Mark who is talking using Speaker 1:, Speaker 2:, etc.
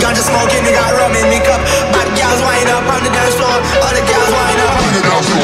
Speaker 1: Ganja smoking, they got rum in me cup. Bad girls wind up on the dance floor. All the girls wind up on the dance floor.